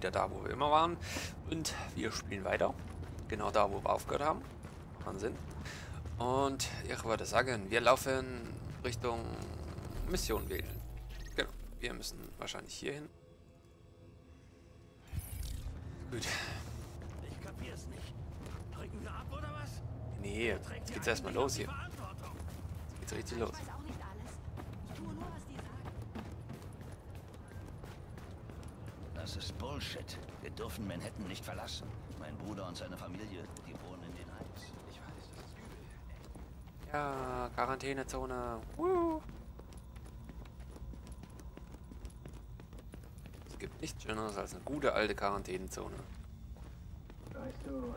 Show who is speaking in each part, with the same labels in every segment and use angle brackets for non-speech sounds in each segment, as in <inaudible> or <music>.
Speaker 1: wieder da, wo wir immer waren. Und wir spielen weiter. Genau da, wo wir aufgehört haben. Wahnsinn. Und ich würde sagen, wir laufen Richtung Mission wählen. Genau. Wir müssen wahrscheinlich hier hin. Gut.
Speaker 2: Ich kapier's nicht. Drücken wir ab oder was?
Speaker 1: Nee, jetzt geht's erstmal los hier. Jetzt geht's richtig
Speaker 3: Ich
Speaker 1: los.
Speaker 3: weiß auch nicht
Speaker 4: Das ist Bullshit. Wir dürfen Manhattan nicht verlassen. Mein Bruder und seine Familie, die wohnen in den Heights. Ich weiß, das ist übel.
Speaker 1: Ja, Quarantänezone. Woo. Es gibt nichts Schöneres als eine gute alte Quarantänezone.
Speaker 5: Weißt du,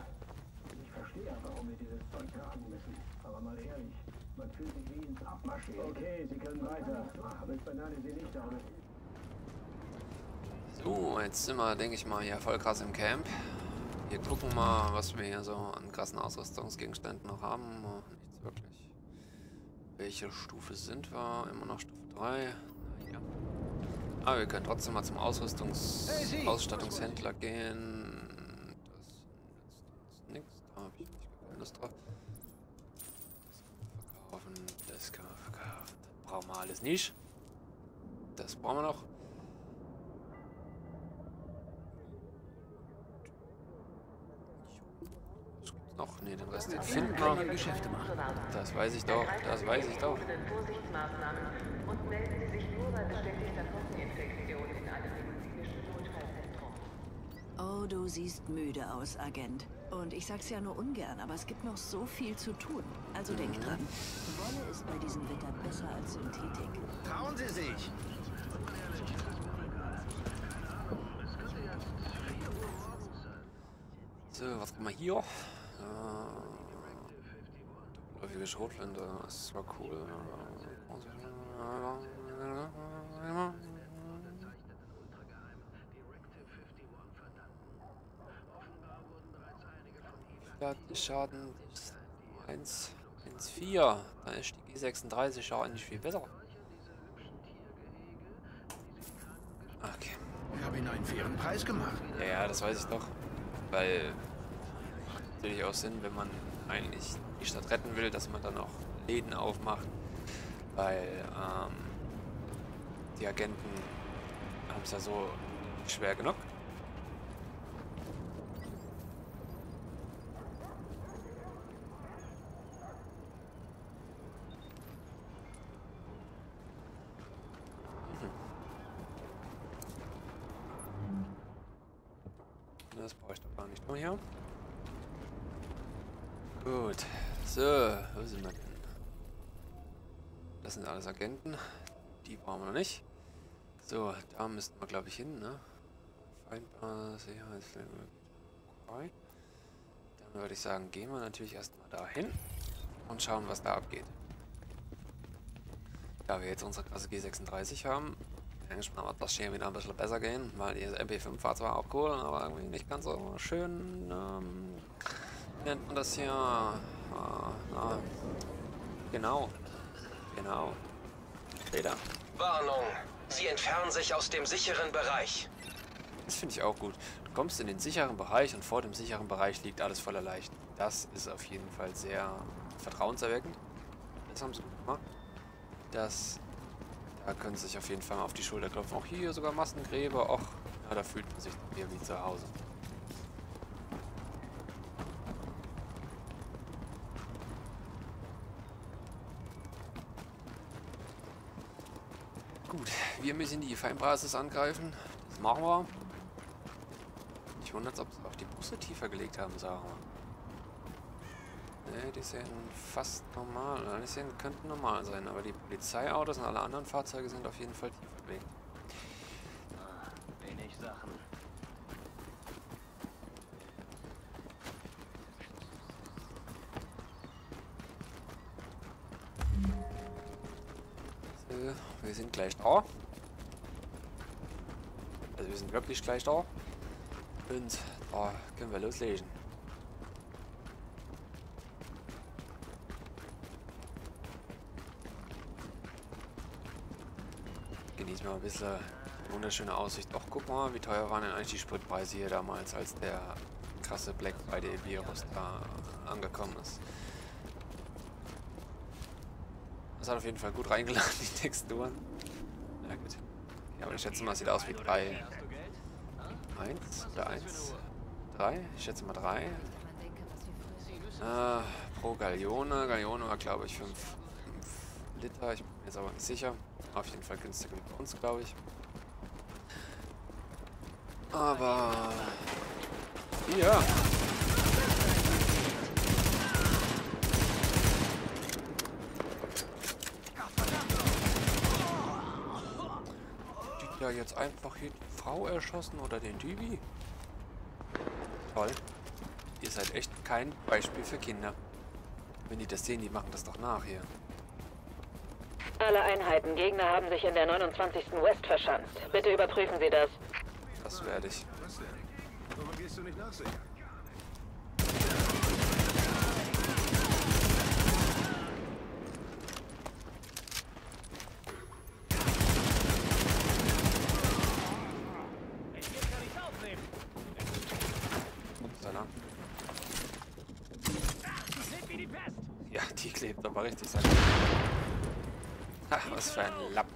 Speaker 5: ich verstehe, warum wir dieses Zeug tragen müssen. Aber mal ehrlich, man fühlt sich wie ins Abmarschieren. Okay, Sie können weiter. Mit Banane Sie nicht nicht.
Speaker 1: So, jetzt sind wir, denke ich mal, hier voll krass im Camp. Wir gucken mal, was wir hier so an krassen Ausrüstungsgegenständen noch haben. Nichts wirklich. Welche Stufe sind wir? Immer noch Stufe 3. Na ja. Aber wir können trotzdem mal zum Ausrüstungs
Speaker 4: Hey!
Speaker 1: Ausstattungshändler gehen. Das uns nichts. Da habe ich nicht Lust drauf. Das kann man verkaufen. Das kann man verkaufen. Das brauchen wir alles nicht. Das brauchen wir noch. Was gibt's noch? Ne, den Rest den finden wir.
Speaker 4: Geschäfte machen.
Speaker 1: Das weiß ich doch, das weiß ich doch.
Speaker 3: Oh, du siehst müde aus, Agent. Und ich sag's ja nur ungern, aber es gibt noch so viel zu tun. Also denk dran. Wolle ist bei diesem Wetter besser als Synthetik.
Speaker 4: Trauen Sie sich!
Speaker 1: So, was haben wir hier? Doppelläufige Schrotflinte, das war cool. Schaden 1, 1, 4. Da ist die G36 ja eigentlich viel besser. Okay.
Speaker 4: Ich habe Ihnen einen fairen Preis gemacht.
Speaker 1: Ja, ja, das weiß ich doch. Weil natürlich auch Sinn, wenn man eigentlich die Stadt retten will, dass man dann auch Läden aufmacht. Weil ähm, die Agenten haben es ja so schwer genug. Das brauche ich doch gar nicht mehr hier. Gut. So, wo sind wir denn? Das sind alles Agenten. Die brauchen wir noch nicht. So, da müssten wir, glaube ich, hin, ne? Feindbar Sicherheitslevel 3. Dann würde ich sagen, gehen wir natürlich erstmal dahin und schauen, was da abgeht. Da wir jetzt unsere krasse G36 haben, denke ich mal, wird das wieder ein bisschen besser gehen, weil die MP5 war zwar auch cool, aber irgendwie nicht ganz so schön, ähm, nennt man das hier? Ah, na, genau, genau. Räder.
Speaker 6: Warnung. Sie entfernen sich aus dem sicheren Bereich.
Speaker 1: Das finde ich auch gut. Du kommst in den sicheren Bereich und vor dem sicheren Bereich liegt alles voller Leichen. Das ist auf jeden Fall sehr vertrauenserweckend. Das haben sie gut gemacht. Das, da können sie sich auf jeden Fall mal auf die Schulter klopfen. Auch hier sogar Massengräber. Och, ja, da fühlt man sich hier wie zu Hause. Gut, wir müssen die Feindbasis angreifen. Das machen wir. Ich wundere, ob sie auch die Busse tiefer gelegt haben, sagen wir. Ne, die sehen fast normal. Die sehen, könnten normal sein, aber die Polizeiautos und alle anderen Fahrzeuge sind auf jeden Fall tiefer gelegt.
Speaker 4: Wenig Sachen.
Speaker 1: So, wir sind gleich da. Wirklich gleich da. Und da können wir loslegen. Genießen wir ein bisschen Wunderschöne Aussicht. Ach, guck mal, wie teuer waren denn eigentlich die Spritpreise hier damals, als der krasse Black Friday Virus da angekommen ist. Das hat auf jeden Fall gut reingeladen, die Texturen. Ja gut. Ja, aber ich schätze mal, es sieht aus wie 3. 1 oder 1? 3? Ich schätze mal 3. Äh, pro Galeone. Galeone war glaube ich 5 Liter. Ich bin mir jetzt aber nicht sicher. Auf jeden Fall günstiger wie bei uns, glaube ich. Aber... Ja. Jetzt einfach hier die Frau erschossen oder den Dübi? Toll. Ihr seid echt kein Beispiel für Kinder. Wenn die das sehen, die machen das doch nach hier.
Speaker 7: Alle Einheiten, Gegner haben sich in der 29. West verschanzt. Bitte überprüfen Sie das.
Speaker 1: Das werde ich.
Speaker 2: Was denn? Warum gehst du nicht nachsehen?
Speaker 1: Upsala. Ja, die aber richtig. Ich. Ha, was für ein Lappen.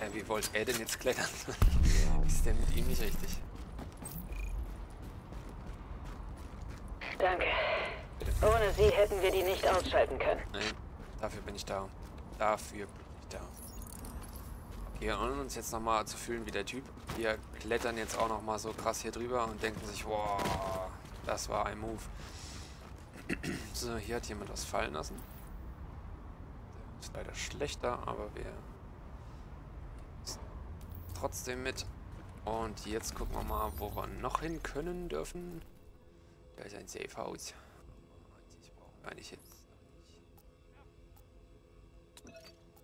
Speaker 1: Ja, wie wollte er denn jetzt klettern? <laughs> Ist denn mit ihm nicht richtig?
Speaker 7: Danke. Ohne Sie hätten wir die nicht ausschalten können.
Speaker 1: Nein, dafür bin ich da. Dafür bin ich da. Okay, und uns jetzt nochmal zu fühlen wie der Typ. Wir klettern jetzt auch nochmal so krass hier drüber und denken sich, wow, das war ein Move. <clears throat> so, hier hat jemand was fallen lassen. Ist leider schlechter, aber wir trotzdem mit. Und jetzt gucken wir mal, wo wir noch hin können dürfen. Da ist ein Safe House. Ich brauche eigentlich jetzt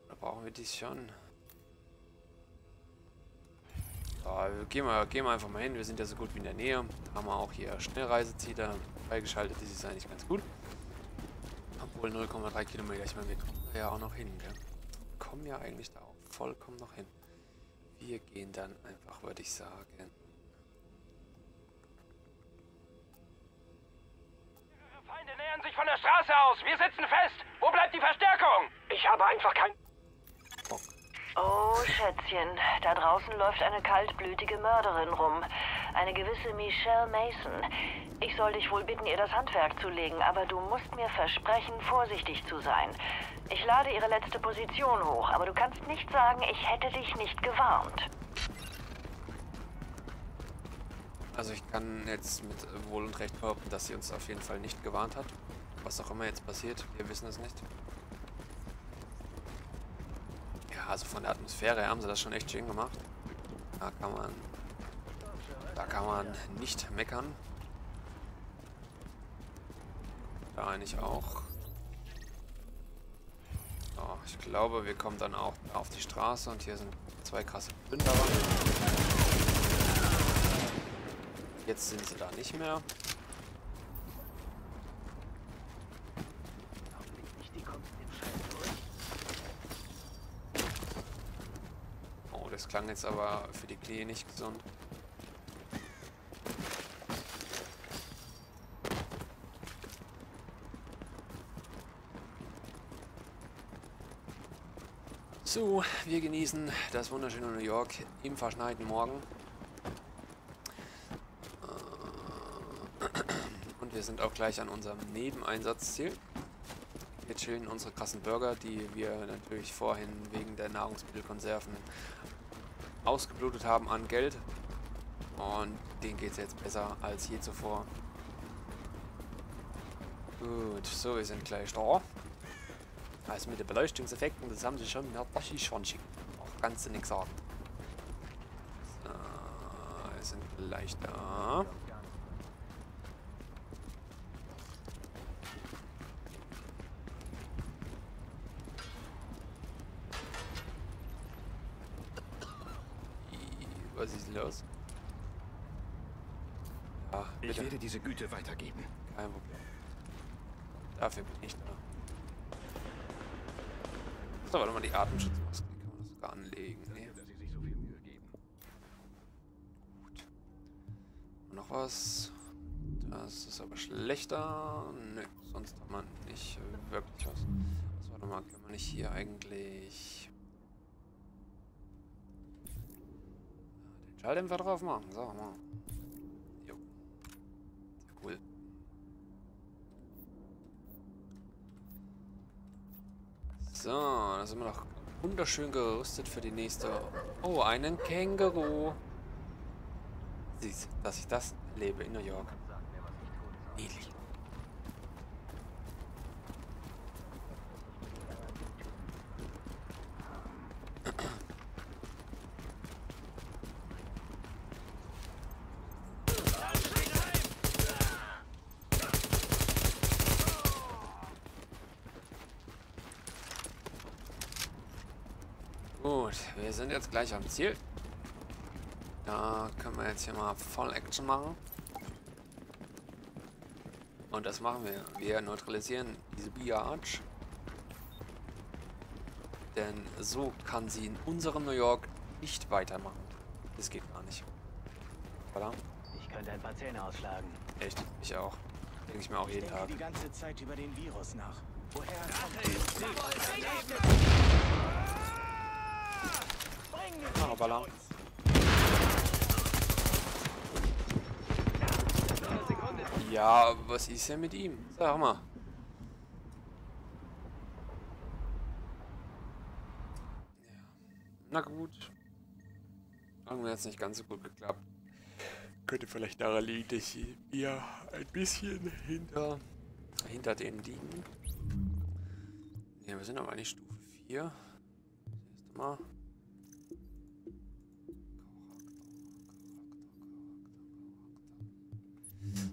Speaker 1: Oder brauchen wir dies schon? Ja, gehen wir, gehen wir einfach mal hin. Wir sind ja so gut wie in der Nähe. Haben wir auch hier Schnellreiseziele freigeschaltet. Das ist eigentlich ganz gut. Obwohl 0,3 Kilometer. Ich meine, wir kommen da ja auch noch hin. Gell? Kommen ja eigentlich da auch vollkommen noch hin. Wir gehen dann einfach, würde ich sagen.
Speaker 6: Feinde nähern sich von der Straße aus. Wir sitzen fest. Wo bleibt die Verstärkung? Ich habe einfach kein...
Speaker 3: Oh, Schätzchen, da draußen läuft eine kaltblütige Mörderin rum. Eine gewisse Michelle Mason. Ich soll dich wohl bitten, ihr das Handwerk zu legen, aber du musst mir versprechen, vorsichtig zu sein. Ich lade ihre letzte Position hoch, aber du kannst nicht sagen, ich hätte dich nicht gewarnt.
Speaker 1: Also ich kann jetzt mit Wohl und Recht behaupten, dass sie uns auf jeden Fall nicht gewarnt hat. Was auch immer jetzt passiert, wir wissen es nicht. Ja, also von der Atmosphäre haben sie das schon echt schön gemacht. Da kann man, da kann man nicht meckern. Da eigentlich auch. So, ich glaube, wir kommen dann auch auf die Straße und hier sind zwei krasse Plünderer. Jetzt sind sie da nicht mehr. Oh, das klang jetzt aber für die Knie nicht gesund. So, wir genießen das wunderschöne New York im verschneiten Morgen. Und wir sind auch gleich an unserem Nebeneinsatzziel. Wir chillen unsere krassen Burger, die wir natürlich vorhin wegen der Nahrungsmittelkonserven ausgeblutet haben an Geld. Und denen geht es jetzt besser als je zuvor. Gut, so, wir sind gleich da. Also mit den Beleuchtungseffekten, das haben sie schon, ja, das ist schon schick. Auch kannst du nichts sagen. So, wir sind gleich da. Was ist los? Ja,
Speaker 2: Ich
Speaker 1: bitte.
Speaker 2: werde diese Güte weitergeben.
Speaker 1: Kein Problem. Dafür bin ich da. So, warte mal, die Atemschutzmaske, die kann man sogar anlegen. Nee. Gut. Noch was? Das ist aber schlechter. Nö, sonst hat man nicht wirklich was. Also, warte mal, kann man nicht hier eigentlich Schalldämpfer drauf machen? Sag mal. Jo. Cool. So, da sind wir noch wunderschön gerüstet für die nächste. Oh, einen Känguru. Siehst, dass ich das lebe in New York. Niedlich. Gut, wir sind jetzt gleich am Ziel. Da können wir jetzt hier mal voll Action machen. Und das machen wir. Wir neutralisieren diese Biatch. Denn so kann sie in unserem New York nicht weitermachen. Das geht gar nicht. Voilà.
Speaker 8: Ich könnte ein paar Zähne ausschlagen.
Speaker 1: Echt? Ich auch. Denke ich mir auch jeden
Speaker 8: Ich denke
Speaker 1: Tag.
Speaker 8: die ganze Zeit über den Virus nach. Woher
Speaker 1: Ah, voilà. Ja, was ist denn mit ihm? Sag mal. Ja. Na gut. Irgendwie hat es nicht ganz so gut geklappt. Könnte vielleicht daran liegen, dass wir ein bisschen hinter, hinter denen liegen. Ne, wir sind aber eigentlich Stufe 4. Das erste Mal.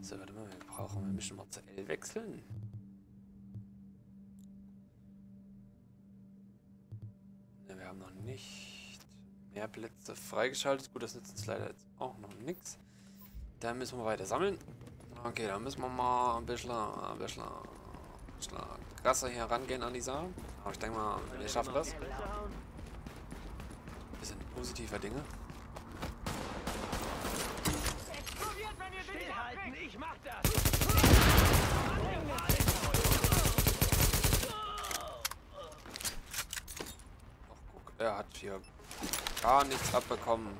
Speaker 1: So, warte mal, wir brauchen, wir müssen mal zu L wechseln. Ne, wir haben noch nicht mehr Plätze freigeschaltet. Gut, das nützt uns leider jetzt auch noch nichts. Da müssen wir weiter sammeln. Okay, da müssen wir mal ein bisschen, ein bisschen, ein bisschen krasser hier rangehen an die Sache. Aber ich denke mal, wir schaffen das. Wir sind positiver Dinge.
Speaker 6: Stillhalten, ich mach das!
Speaker 1: Ach, guck, er hat hier gar nichts abbekommen.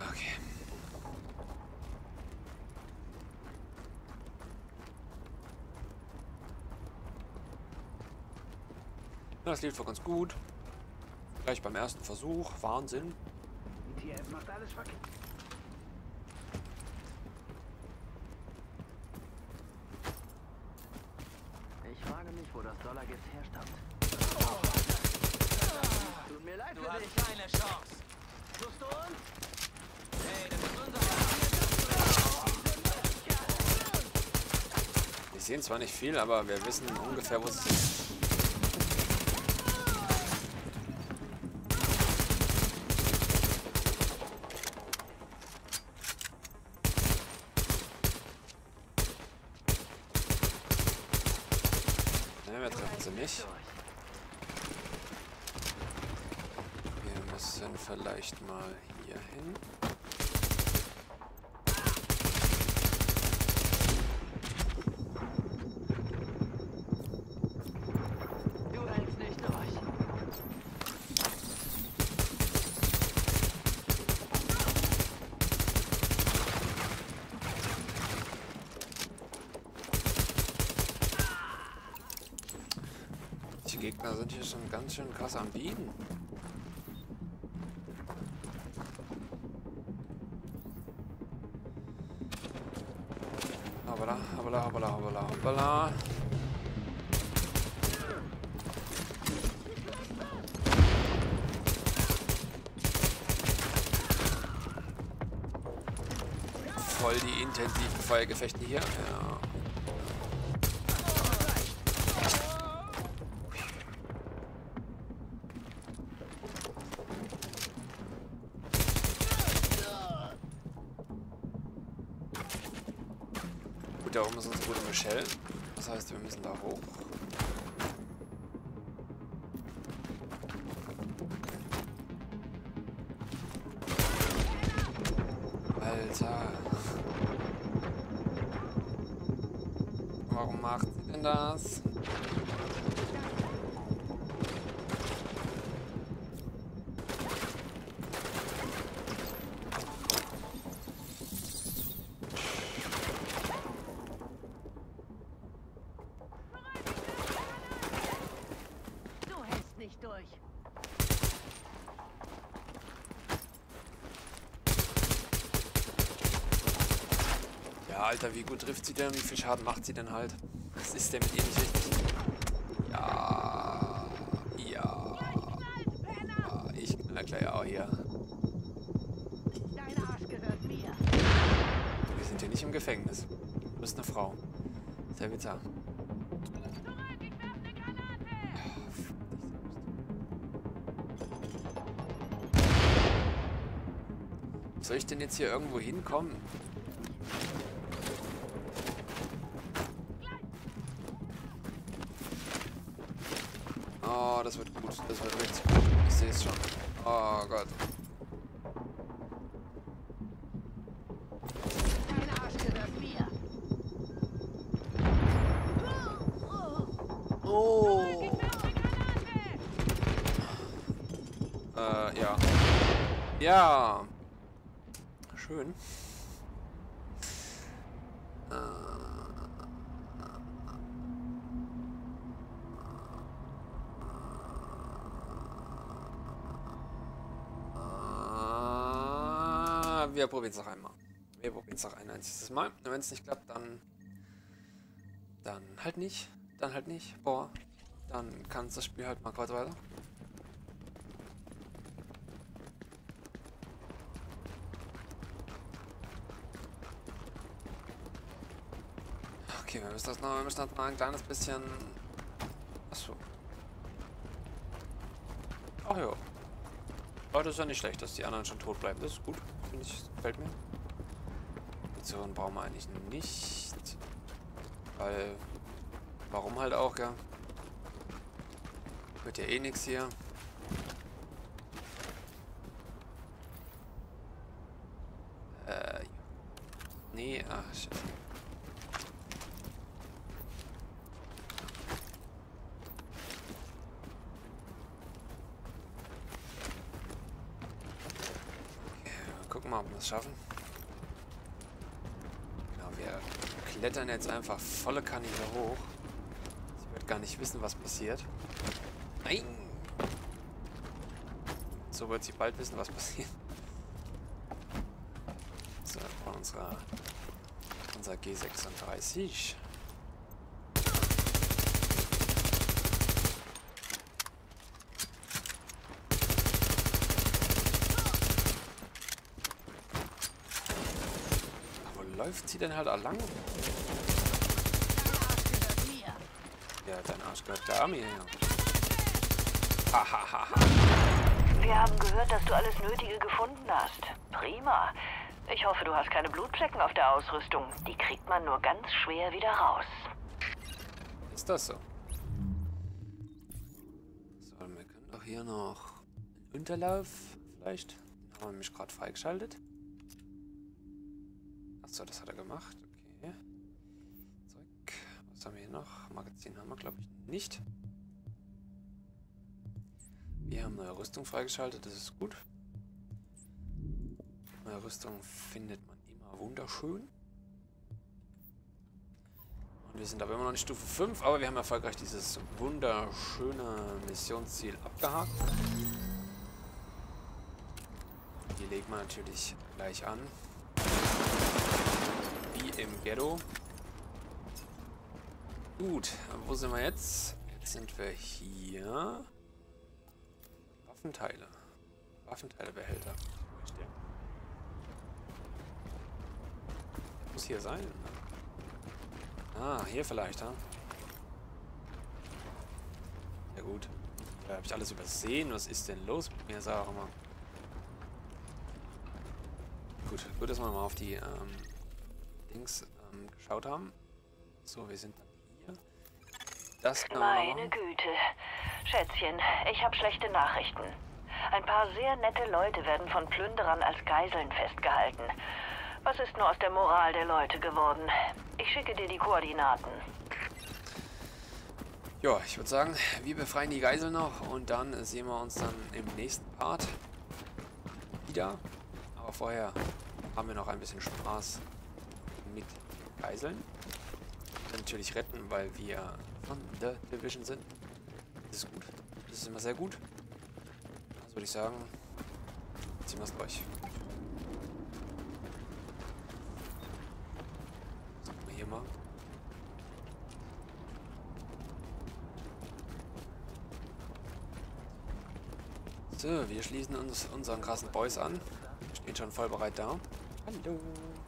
Speaker 1: Okay. Das lief doch ganz gut. Gleich beim ersten Versuch. Wahnsinn.
Speaker 8: Die TF macht alles verkehrt.
Speaker 9: Ich frage mich, wo das Dollargift herstammt. Tut mir leid
Speaker 6: Du
Speaker 9: für
Speaker 6: hast
Speaker 9: dich.
Speaker 6: keine Chance.
Speaker 9: Suchst du uns?
Speaker 6: Hey, das ist unser
Speaker 1: Wir sehen zwar nicht viel, aber wir wissen ungefähr, wo es ist. Ne, wir treffen sie nicht. Wir müssen vielleicht mal hier hin.
Speaker 9: Du hältst nicht durch.
Speaker 1: Die Gegner sind hier schon ganz schön krass am Biegen. Hoppala, hoppala, hoppala, hoppala, hoppala. voll die intensiven Feuergefechte hier. Ja. Michelle. Das heißt, wir müssen da hoch. Alter. Warum macht sie denn das?
Speaker 3: Du hältst nicht durch.
Speaker 1: Ja, Alter, wie gut trifft sie denn? Wie viel Schaden macht sie denn halt? Was ist denn mit ihr nicht richtig? Ja. Ja. ich knall gleich auch hier.
Speaker 3: Dein Arsch gehört mir.
Speaker 1: Wir sind hier nicht im Gefängnis. Du bist eine Frau. Sehr bizarr. Soll ich denn jetzt hier irgendwo hinkommen? Ja. Ja. Schön. Äh. Äh, Wir probieren es noch einmal. Wir probieren es noch ein einziges Mal. Wenn es nicht klappt, dann dann halt nicht. Dann halt nicht. Boah. Dann kann das Spiel halt mal kurz weiter. Okay, wir müssen das noch, wir müssen das mal ein kleines bisschen. Achso. Ach ja. Aber das ist ja nicht schlecht, dass die anderen schon tot bleiben. Das ist gut. Finde ich, gefällt mir. Munition brauchen wir eigentlich nicht. Weil. Warum halt auch, ja? Wird ja eh nichts hier. Äh. Nee, ach, shit. Okay, gucken mal, ob wir es schaffen. Genau, wir klettern jetzt einfach volle Kanne hier hoch. Ich werde gar nicht wissen, was passiert. Nein! So wird sie bald wissen, was passiert. So, von unserer unser G36. Aber wo läuft sie denn halt lang? Ja, dein Arsch gehört der Armee her. Hahaha.
Speaker 3: Wir haben gehört, dass du alles Nötige gefunden hast. Prima. Ich hoffe, du hast keine Blutflecken auf der Ausrüstung. Die kriegt man nur ganz schwer wieder raus.
Speaker 1: Ist das so? So, wir können doch hier noch einen Unterlauf vielleicht. Den haben wir nämlich gerade freigeschaltet. Achso, das hat er gemacht. Okay. Zeug. Was haben wir hier noch? Magazin haben wir, glaube ich, nicht. Wir haben neue Rüstung freigeschaltet, das ist gut. Neue Rüstung findet man immer wunderschön. Und wir sind aber immer noch nicht Stufe 5, aber wir haben erfolgreich dieses wunderschöne Missionsziel abgehakt. Die legen wir natürlich gleich an. Im Ghetto. Gut, wo sind wir jetzt? Jetzt sind wir hier. Waffenteile. Waffenteilebehälter. Muss hier sein. Ah, hier vielleicht, ha? Ja gut. Da habe ich alles übersehen. Was ist denn los mit mir, sag mal. Gut, gut, dass wir mal auf die ähm, Dings ähm, geschaut haben. So, wir sind dann hier. Das
Speaker 3: Meine Güte. Schätzchen, ich habe schlechte Nachrichten. Ein paar sehr nette Leute werden von Plünderern als Geiseln festgehalten. Was ist nur aus der Moral der Leute geworden? Ich schicke dir die Koordinaten.
Speaker 1: Ja, ich würde sagen, wir befreien die Geisel noch und dann sehen wir uns dann im nächsten Part wieder. Aber vorher haben wir noch ein bisschen Spaß mit Geiseln. Natürlich retten, weil wir von The Division sind. Das ist gut. Das ist immer sehr gut. Also würde ich sagen, ziehen wir es durch. Machen wir hier mal? So, wir schließen uns unseren krassen Boys an. Stehen schon voll bereit da. Hallo.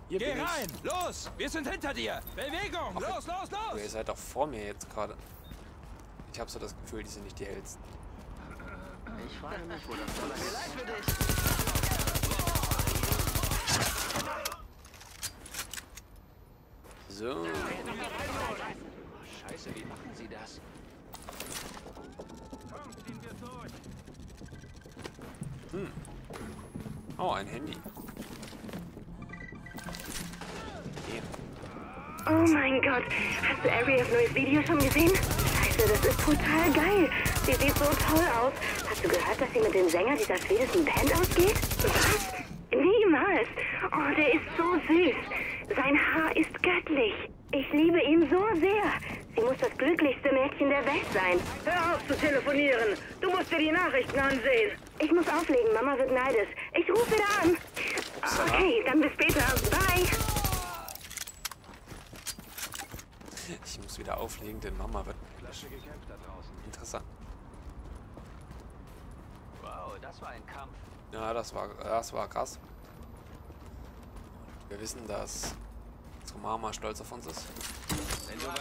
Speaker 1: Hier
Speaker 6: Geh
Speaker 1: bin ich.
Speaker 6: rein! Los! Wir sind hinter dir! Bewegung!
Speaker 1: Ach,
Speaker 6: los, los,
Speaker 1: Oh,
Speaker 6: los!
Speaker 1: ihr seid doch vor mir jetzt gerade. Ich habe so das Gefühl, die sind nicht die hellsten.
Speaker 9: Ich frage mich, wo das Dollar leid für dich.
Speaker 1: So.
Speaker 9: Scheiße, wie machen Sie das?
Speaker 1: Oh, ein Handy.
Speaker 10: Mein Gott, hast du Arias neues Video schon gesehen? Scheiße, das ist total geil. Sie sieht so toll aus. Hast du gehört, dass sie mit dem Sänger dieser schwedischen Band ausgeht? Was? Niemals. Oh, der ist so süß. Sein Haar ist göttlich. Ich liebe ihn so sehr. Sie muss das glücklichste Mädchen der Welt sein.
Speaker 11: Hör auf zu telefonieren. Du musst dir die Nachrichten ansehen.
Speaker 10: Ich muss auflegen, Mama wird neidisch. Ich rufe wieder an. Okay, dann bis später. Bye.
Speaker 1: Ich muss wieder auflegen, denn Mama wird interessant.
Speaker 9: Wow, das war ein Kampf.
Speaker 1: Ja, das war, das war krass. Wir wissen, dass unsere Mama stolz auf uns ist.
Speaker 9: Wenn du was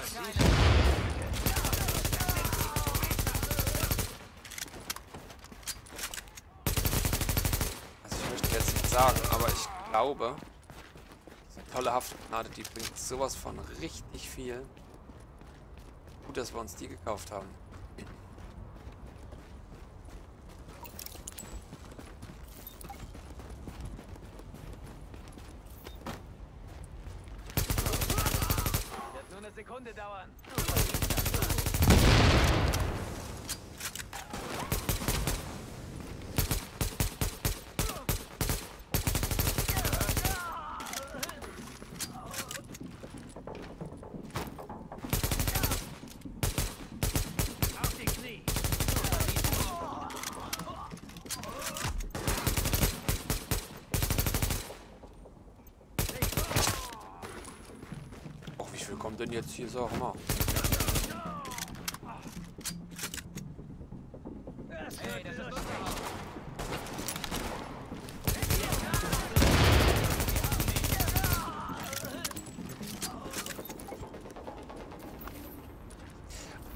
Speaker 1: Also ich möchte jetzt nicht sagen, aber ich glaube, tolle Haftgnade, die bringt sowas von richtig viel. Gut, dass wir uns die gekauft haben.
Speaker 9: wird nur eine Sekunde dauern.
Speaker 2: Auf die Knie!
Speaker 1: Och, wie viel kommt denn jetzt hier auch mal?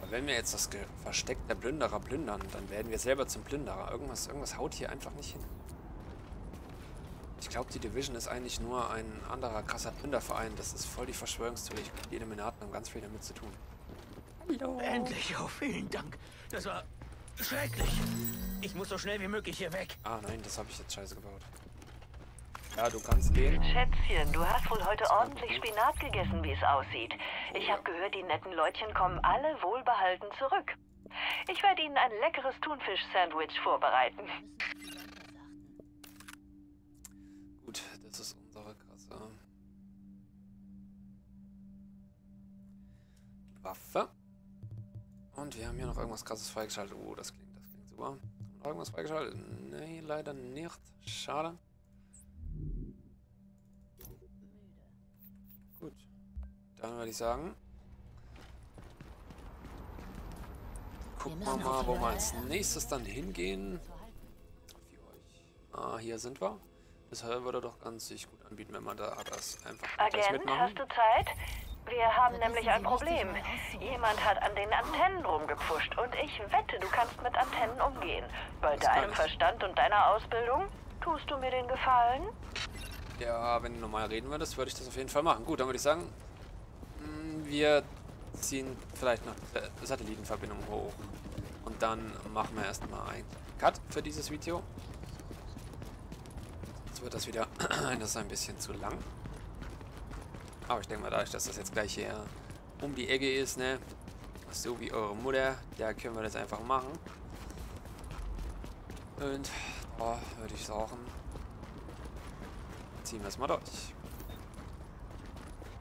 Speaker 1: Aber wenn wir jetzt das Versteck der Plünderer plündern, dann werden wir selber zum Plünderer. Irgendwas, irgendwas haut hier einfach nicht hin. Ich glaube, die Division ist eigentlich nur ein anderer krasser Plünderverein. Das ist voll die Verschwörungstheorie. Ich glaube, die Illuminaten haben ganz viel damit zu tun. Hallo.
Speaker 2: Endlich, oh, vielen Dank. Das war schrecklich. Ich muss so schnell wie möglich hier weg.
Speaker 1: Ah nein, das habe ich jetzt scheiße gebaut. Ja, du kannst gehen.
Speaker 3: Schätzchen, du hast wohl heute ordentlich Spinat gegessen, wie es aussieht. Ich habe gehört, die netten Leutchen kommen alle wohlbehalten zurück. Ich werde ihnen ein leckeres Thunfisch-Sandwich vorbereiten.
Speaker 1: Gut, das ist unsere krasse Waffe. Und wir haben hier noch irgendwas krasses freigeschaltet. Oh, das klingt, das klingt super. Haben wir irgendwas freigeschaltet? Nee, leider nicht. Schade. Gut. Dann würde ich sagen. Gucken wir mal, wo wir als nächstes dann hingehen. Ah, hier sind wir. Das würde doch ganz sich gut anbieten, wenn man da das einfach
Speaker 3: Agent,
Speaker 1: mitmachen.
Speaker 3: hast du Zeit? Wir haben nämlich ein Problem. Jemand hat an den Antennen rumgepfuscht und ich wette, du kannst mit Antennen umgehen. Bei
Speaker 1: Das
Speaker 3: deinem. Verstand und deiner Ausbildung tust du mir den Gefallen?
Speaker 1: Ja, wenn du normal reden würdest, würde ich das auf jeden Fall machen. Gut, dann würde ich sagen, mh, wir ziehen vielleicht noch die Satellitenverbindung hoch. Und dann machen wir erstmal einen Cut für dieses Video. Jetzt wird das wieder <clears throat> das ein bisschen zu lang. Aber ich denke mal, dadurch, dass das jetzt gleich hier um die Ecke ist, ne? So wie eure Mutter, da können wir das einfach machen. Und da würde ich sagen, ziehen wir es mal durch.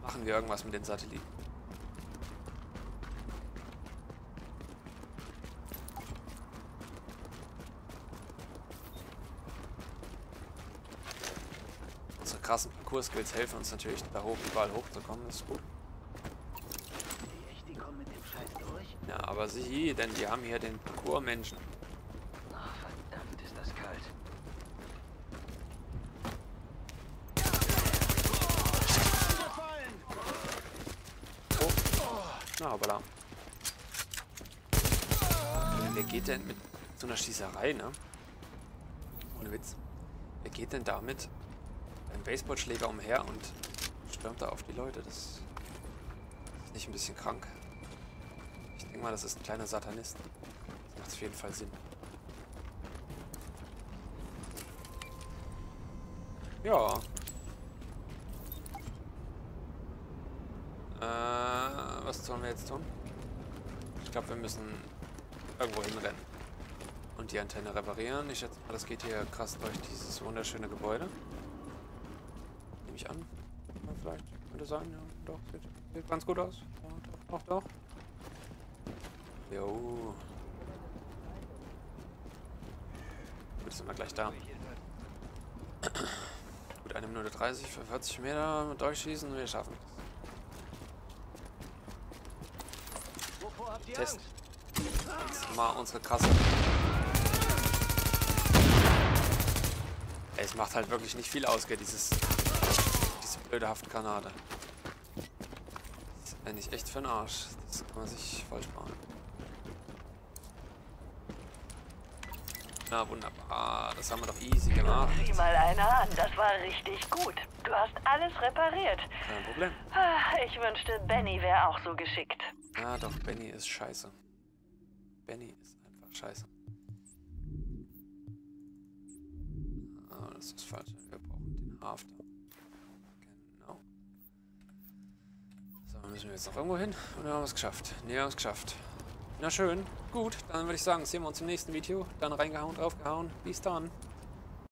Speaker 1: Machen wir irgendwas mit den Satelliten. Krassen Parcours-Skills helfen uns natürlich, da hoch, überall hochzukommen. Das ist gut. Ja, aber sie, denn die haben hier den Parcours-Menschen.
Speaker 9: Verdammt, ist das kalt.
Speaker 1: Na, hoppala. Wer geht denn mit so einer Schießerei, ne? Ohne Witz. Wer geht denn damit ein Baseballschläger umher und stürmt da auf die Leute? Das ist nicht ein bisschen krank. Ich denke mal, das ist ein kleiner Satanist. Das macht auf jeden Fall Sinn. Ja. Äh, was sollen wir jetzt tun? Ich glaube, wir müssen irgendwo hinrennen. Und die Antenne reparieren. Ich schätze mal, das geht hier krass durch dieses wunderschöne Gebäude. An. Ja, vielleicht könnte sein, ja. Doch, sieht, sieht ganz gut aus. Ja, doch, doch, doch. Jo. Gut, sind wir gleich da. <clears throat> Gut, eine Minute 30 für 40 Meter durchschießen. Wir schaffen es. Test.
Speaker 9: Angst?
Speaker 1: Jetzt mal unsere krasse. Ey, es macht halt wirklich nicht viel aus, gell, dieses. Blöde Haftgranate. Das ist eigentlich echt für den Arsch. Das kann man sich voll sparen. Na wunderbar, das haben wir doch easy gemacht.
Speaker 3: Sieh mal einer an, das war richtig gut. Du hast alles repariert.
Speaker 1: Kein Problem.
Speaker 3: Ah, Ich wünschte, Benny wäre auch so geschickt.
Speaker 1: Ja doch, Benny ist scheiße. Benny ist einfach scheiße. Ah, das ist falsch. Wir brauchen den After. Genau. So, müssen wir jetzt noch irgendwo hin? Oder haben wir es geschafft? Ne, wir haben es geschafft. Na schön. Gut, dann würde ich sagen, sehen wir uns im nächsten Video. Dann reingehauen, draufgehauen. Bis dann.